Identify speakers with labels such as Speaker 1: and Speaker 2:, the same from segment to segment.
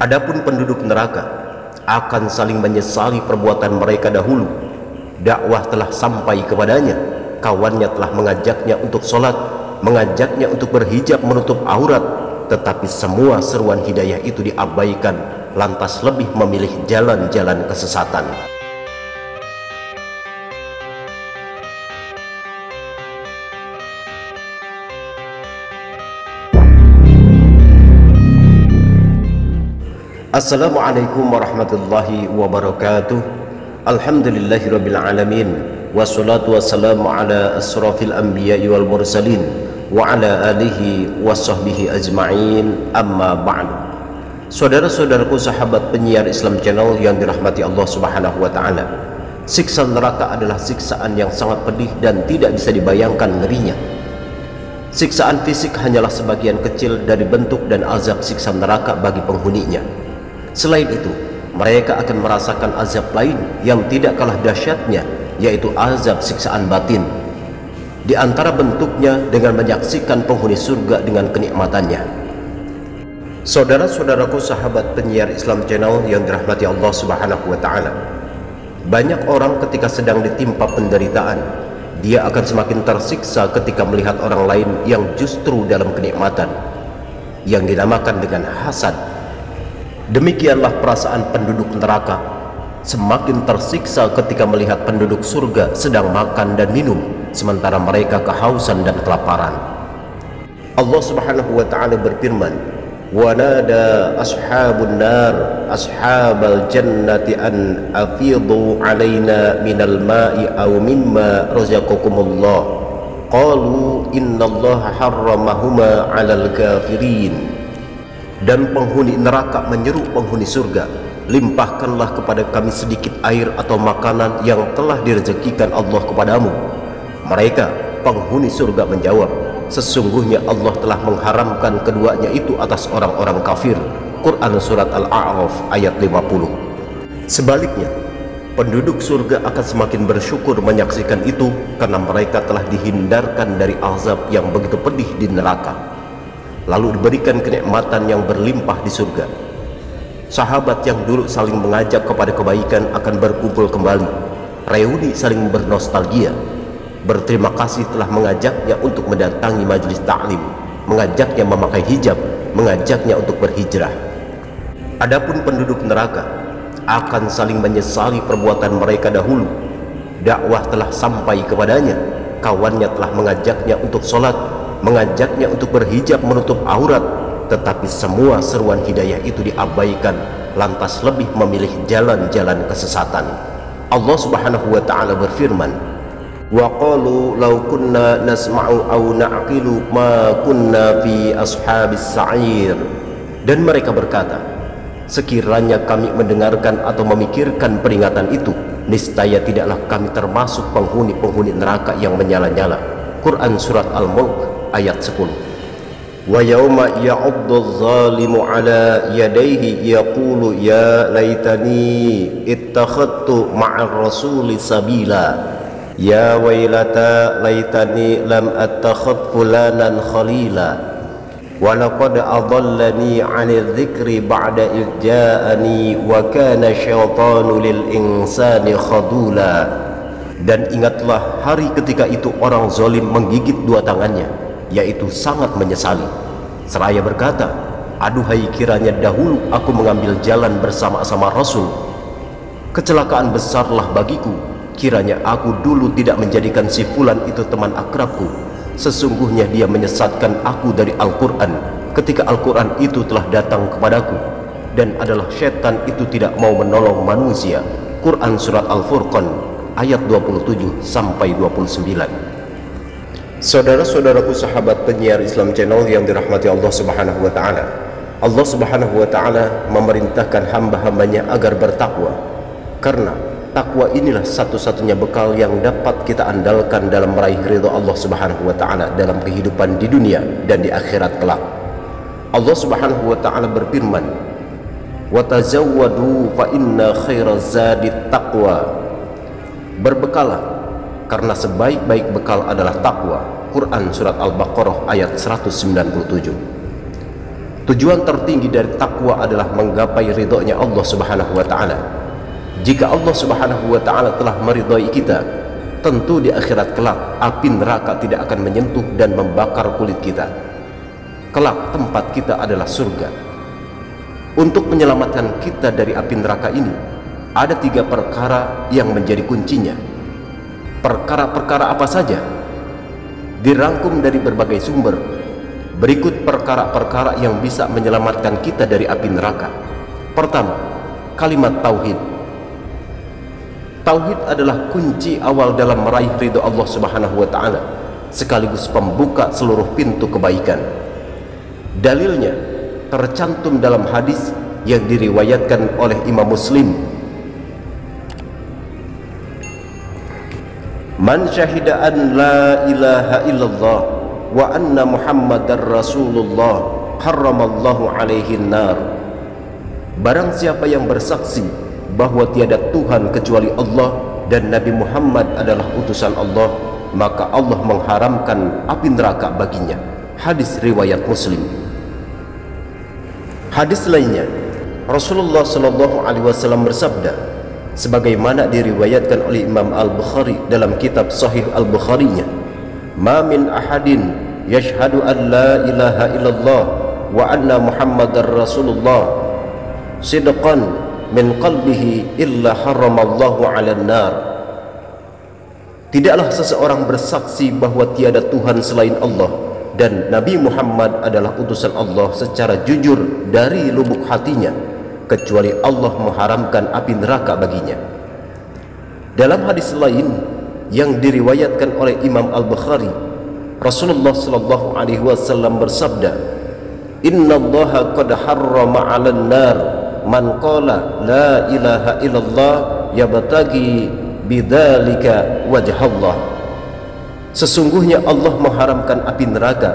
Speaker 1: Adapun penduduk neraka akan saling menyesali perbuatan mereka dahulu. Dakwah telah sampai kepadanya, kawannya telah mengajaknya untuk sholat, mengajaknya untuk berhijab menutup aurat, tetapi semua seruan hidayah itu diabaikan, lantas lebih memilih jalan-jalan kesesatan. Assalamualaikum warahmatullahi wabarakatuh. Alhamdulillahi Wassalatu wassalamu ala asrafil anbiya wal mursalin Wa ala alihi wa sahbihi ajma'in. Amma ba'du. Saudara-saudaraku sahabat penyiar Islam Channel yang dirahmati Allah subhanahu wa ta'ala. Siksa neraka adalah siksaan yang sangat pedih dan tidak bisa dibayangkan ngerinya. Siksaan fisik hanyalah sebagian kecil dari bentuk dan azab siksa neraka bagi penghuninya Selain itu, mereka akan merasakan azab lain yang tidak kalah dahsyatnya, yaitu azab siksaan batin. Di antara bentuknya dengan menyaksikan penghuni surga dengan kenikmatannya. Saudara-saudaraku sahabat penyiar Islam Channel yang dirahmati Allah Subhanahu wa taala. Banyak orang ketika sedang ditimpa penderitaan, dia akan semakin tersiksa ketika melihat orang lain yang justru dalam kenikmatan yang dinamakan dengan hasad Demikianlah perasaan penduduk neraka semakin tersiksa ketika melihat penduduk surga sedang makan dan minum sementara mereka kehausan dan kelaparan. Allah Subhanahu wa taala berfirman, "Wa nada ashabun nar ashabal jannati an afidu alaina minal ma'i aw mimma razaqakumullah." Qalu innallaha harramahuma 'alal kafirin dan penghuni neraka menyeru penghuni surga limpahkanlah kepada kami sedikit air atau makanan yang telah direzekikan Allah kepadamu. Mereka penghuni surga menjawab sesungguhnya Allah telah mengharamkan keduanya itu atas orang-orang kafir. Quran Surat Al-A'raf ayat 50 sebaliknya penduduk surga akan semakin bersyukur menyaksikan itu karena mereka telah dihindarkan dari azab yang begitu pedih di neraka lalu diberikan kenikmatan yang berlimpah di surga. Sahabat yang dulu saling mengajak kepada kebaikan akan berkumpul kembali, reuni saling bernostalgia. Berterima kasih telah mengajaknya untuk mendatangi majelis taklim, mengajaknya memakai hijab, mengajaknya untuk berhijrah. Adapun penduduk neraka akan saling menyesali perbuatan mereka dahulu. Dakwah telah sampai kepadanya, kawannya telah mengajaknya untuk sholat, mengajaknya untuk berhijab menutup aurat tetapi semua seruan hidayah itu diabaikan lantas lebih memilih jalan-jalan kesesatan. Allah subhanahu wa ta'ala berfirman wa law kunna nasma'u aw na'qilu ma kunna fi ashabis sa'ir. Dan mereka berkata sekiranya kami mendengarkan atau memikirkan peringatan itu niscaya tidaklah kami termasuk penghuni-penghuni neraka yang menyala-nyala. Quran Surat Al-Mulk ayat 10 wa yawma ya'uddu zalimu ala yadayhi yaqulu ya laitani ittakhadtu ma'ar rasuli sabila. Ya wailata laitani lam attakhad fulanan khalila. Wa laqad adallani 'anil dhikri ba'da idh ja'ani wa kana syaitanu lil insani khadula. Dan ingatlah hari ketika itu orang zalim menggigit dua tangannya yaitu sangat menyesali. Seraya berkata aduhai kiranya dahulu aku mengambil jalan bersama-sama Rasul. Kecelakaan besarlah bagiku. Kiranya aku dulu tidak menjadikan si fulan itu teman akrabku. Sesungguhnya dia menyesatkan aku dari Al-Quran ketika Al-Quran itu telah datang kepadaku. Dan adalah setan itu tidak mau menolong manusia. Quran Surat Al-Furqan ayat 27 sampai 29 Saudara-saudaraku sahabat penyiar Islam Channel yang dirahmati Allah Subhanahu wa taala. Allah Subhanahu wa taala memerintahkan hamba-hambanya agar bertakwa. Karena takwa inilah satu-satunya bekal yang dapat kita andalkan dalam meraih ridha Allah Subhanahu wa taala dalam kehidupan di dunia dan di akhirat kelak. Allah Subhanahu wa taala berfirman, "Wa tazawwadu fa inna khairaz zadi taqwa." Berbekalah karena sebaik-baik bekal adalah takwa. Quran surat Al-Baqarah ayat 197. Tujuan tertinggi dari takwa adalah menggapai ridhonya Allah Subhanahu wa taala. Jika Allah Subhanahu wa taala telah meridhai kita, tentu di akhirat kelak api neraka tidak akan menyentuh dan membakar kulit kita. Kelak tempat kita adalah surga. Untuk menyelamatkan kita dari api neraka ini, ada tiga perkara yang menjadi kuncinya. Perkara-perkara apa saja? Dirangkum dari berbagai sumber Berikut perkara-perkara yang bisa menyelamatkan kita dari api neraka. Pertama, kalimat tauhid. Tauhid adalah kunci awal dalam meraih ridho Allah Subhanahu wa taala, sekaligus pembuka seluruh pintu kebaikan. Dalilnya tercantum dalam hadis yang diriwayatkan oleh Imam Muslim. Man syahida an la ilaha illallah wa anna muhammadar rasulullah haramallahu alaihi nar. Barang siapa yang bersaksi bahwa tiada Tuhan kecuali Allah dan Nabi Muhammad adalah utusan Allah maka Allah mengharamkan api neraka baginya. Hadis riwayat muslim. Hadis lainnya Rasulullah sallallahu alaihi wasallam bersabda sebagaimana diriwayatkan oleh Imam Al-Bukhari dalam kitab Sahih Al-Bukharinya. Ma min ahadin yashhadu an la ilaha illallah wa anna muhammadar rasulullah sidqan min qalbihi illa haramallahu ala nar Tidaklah seseorang bersaksi bahwa tiada Tuhan selain Allah dan Nabi Muhammad adalah utusan Allah secara jujur dari lubuk hatinya kecuali Allah mengharamkan api neraka baginya. Dalam hadis lain yang diriwayatkan oleh Imam Al-Bukhari Rasulullah sallallahu alaihi wasallam bersabda Inna Allah qad harrama 'alan nar man qala la ilaha illallah yabtagi bidzalika wajh Allah Sesungguhnya Allah mengharamkan api neraka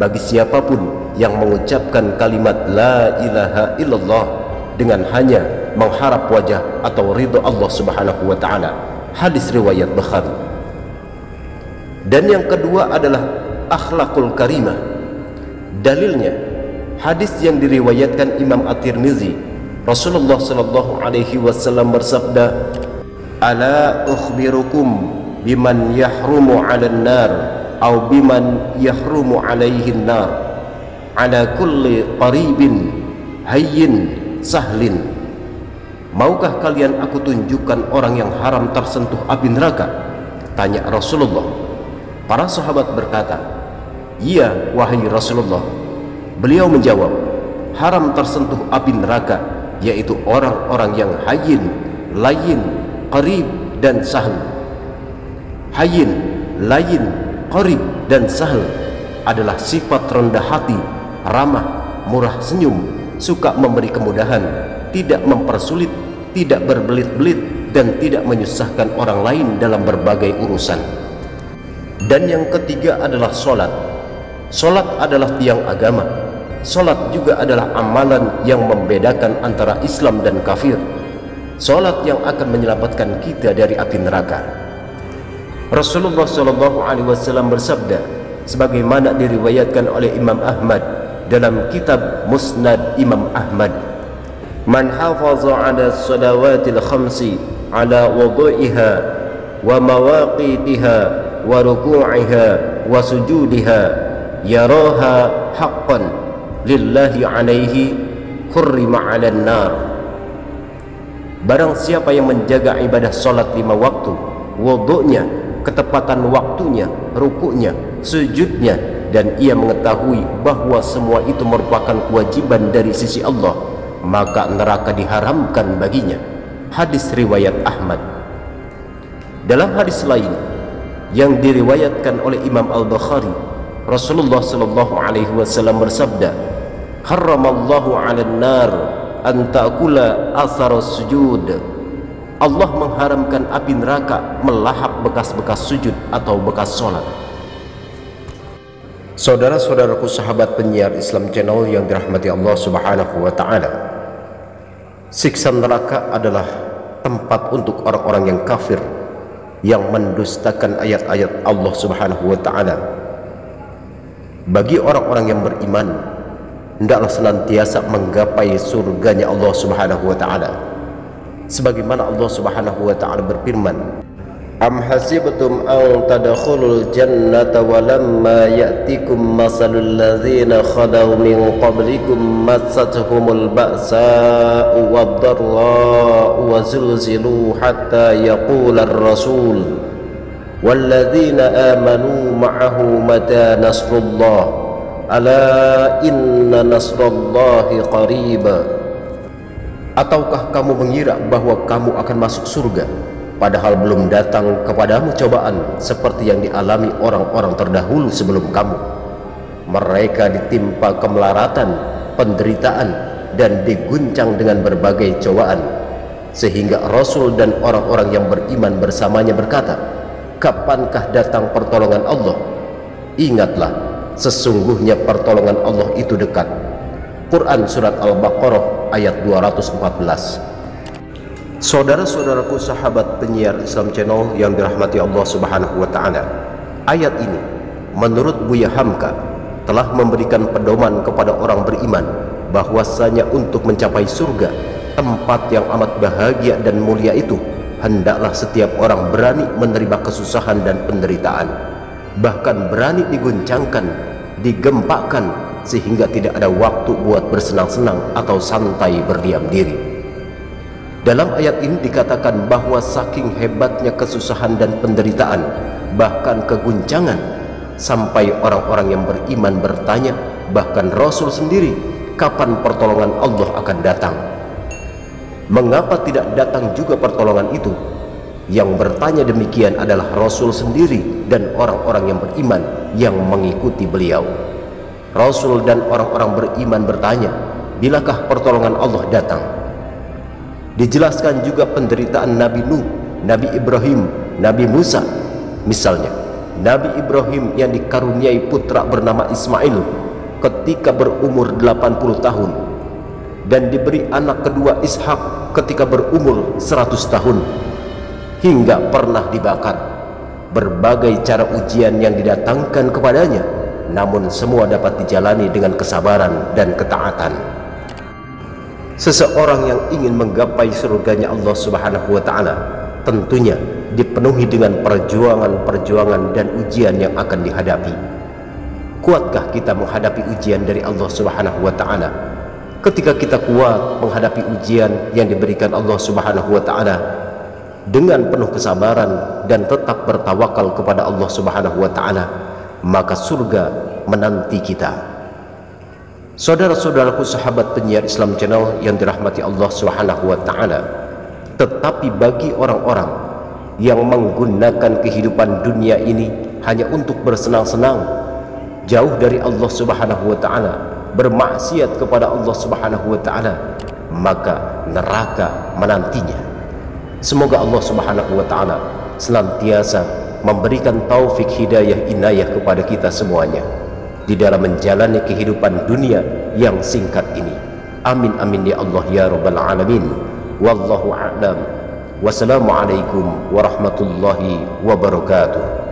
Speaker 1: bagi siapa pun yang mengucapkan kalimat la ilaha illallah dengan hanya mengharap wajah atau ridho Allah Subhanahu wa taala. Hadis riwayat Bukhari. Dan yang kedua adalah akhlakul karimah. Dalilnya hadis yang diriwayatkan Imam At-Tirmizi Rasulullah sallallahu alaihi wasallam bersabda ala ukhbirukum biman yahrumu 'alan nar atau biman yahrumu 'alaihi nar ala kulli qaribin hayyin sahlin Maukah kalian aku tunjukkan orang yang haram tersentuh api neraka? Tanya Rasulullah. Para sahabat berkata, Iya, wahai Rasulullah. Beliau menjawab, haram tersentuh api neraka, yaitu orang-orang yang hayin, layin, qarib, dan sahl. Hayin, layin, qarib, dan sahl adalah sifat rendah hati, ramah, murah senyum, suka memberi kemudahan, tidak mempersulit, tidak berbelit-belit dan tidak menyusahkan orang lain dalam berbagai urusan. Dan yang ketiga adalah solat. Solat adalah tiang agama. Solat juga adalah amalan yang membedakan antara Islam dan kafir. Solat yang akan menyelamatkan kita dari api neraka. Rasulullah Shallallahu Alaihi Wasallam bersabda, sebagaimana diriwayatkan oleh Imam Ahmad dalam kitab Musnad Imam Ahmad. Man hafaza ala salawatil khamsi ala wudu'iha wa mawaqitiha wa ruku'iha wa sujudiha yaraha haqqan lillahi alaihi kurrima ala nar Barang siapa yang menjaga ibadah salat lima waktu wudunya, ketepatan waktunya rukunya, sujudnya dan ia mengetahui bahwa semua itu merupakan kewajiban dari sisi Allah maka neraka diharamkan baginya. Hadis riwayat Ahmad. Dalam hadis lain yang diriwayatkan oleh Imam Al-Bukhari Rasulullah sallallahu alaihi wasallam bersabda haramallahu 'alan nar an ta'kula athar sujud Allah mengharamkan api neraka melahap bekas-bekas sujud atau bekas solat Saudara-saudaraku sahabat penyiar Islam Channel yang dirahmati Allah Subhanahu wa taala. Siksa neraka adalah tempat untuk orang-orang yang kafir yang mendustakan ayat-ayat Allah Subhanahu wa taala. Bagi orang-orang yang beriman, hendaklah senantiasa menggapai surganya Allah Subhanahu wa taala. Sebagaimana Allah Subhanahu wa taala berfirman, Am hasibtum an tadkhulul jannata wa lamma ya'tikum masalul ladzina khadaw min qablikum massathumul ba'sa'u wad-dharra'u wa zulzilu hatta yaqula ar-rasul walladzina amanu ma'ahu mata nasrullah. Ala inna nasrallahi qariba. Ataukah kamu mengira bahwa kamu akan masuk surga? Padahal belum datang kepadamu cobaan seperti yang dialami orang-orang terdahulu sebelum kamu. Mereka ditimpa kemelaratan, penderitaan, dan diguncang dengan berbagai cobaan. Sehingga Rasul dan orang-orang yang beriman bersamanya berkata, Kapankah datang pertolongan Allah? Ingatlah, sesungguhnya pertolongan Allah itu dekat. Quran Surat Al-Baqarah ayat 214 Saudara-saudaraku sahabat penyiar Islam Channel yang dirahmati Allah Subhanahu wa taala. Ayat ini menurut Buya Hamka telah memberikan pedoman kepada orang beriman bahwasanya untuk mencapai surga, tempat yang amat bahagia dan mulia itu, hendaklah setiap orang berani menerima kesusahan dan penderitaan. Bahkan berani diguncangkan, digempakan sehingga tidak ada waktu buat bersenang-senang atau santai berdiam diri. Dalam ayat ini dikatakan bahwa saking hebatnya kesusahan dan penderitaan, bahkan keguncangan, sampai orang-orang yang beriman bertanya, bahkan Rasul sendiri, kapan pertolongan Allah akan datang? Mengapa tidak datang juga pertolongan itu? Yang bertanya demikian adalah Rasul sendiri dan orang-orang yang beriman yang mengikuti beliau. Rasul dan orang-orang beriman bertanya, bilakah pertolongan Allah datang? Dijelaskan juga penderitaan Nabi Nuh, Nabi Ibrahim, Nabi Musa. Misalnya, Nabi Ibrahim yang dikaruniai putra bernama Ismail ketika berumur 80 tahun dan diberi anak kedua Ishak ketika berumur 100 tahun hingga pernah dibakar berbagai cara ujian yang didatangkan kepadanya namun semua dapat dijalani dengan kesabaran dan ketaatan Seseorang yang ingin menggapai surganya Allah Subhanahu wa taala tentunya dipenuhi dengan perjuangan-perjuangan dan ujian yang akan dihadapi. Kuatkah kita menghadapi ujian dari Allah Subhanahu wa taala? Ketika kita kuat menghadapi ujian yang diberikan Allah Subhanahu wa taala dengan penuh kesabaran dan tetap bertawakal kepada Allah Subhanahu wa taala, maka surga menanti kita. Saudara-saudaraku sahabat penyiar Islam Channel yang dirahmati Allah Subhanahu wa taala. Tetapi bagi orang-orang yang menggunakan kehidupan dunia ini hanya untuk bersenang-senang, jauh dari Allah Subhanahu wa taala, bermaksiat kepada Allah Subhanahu wa taala, maka neraka menantinya. Semoga Allah Subhanahu wa taala senantiasa memberikan taufik hidayah inayah kepada kita semuanya di dalam menjalani kehidupan dunia yang singkat ini. Amin amin ya Allah ya rabbal alamin. Wallahu a'lam. Wassalamualaikum warahmatullahi wabarakatuh.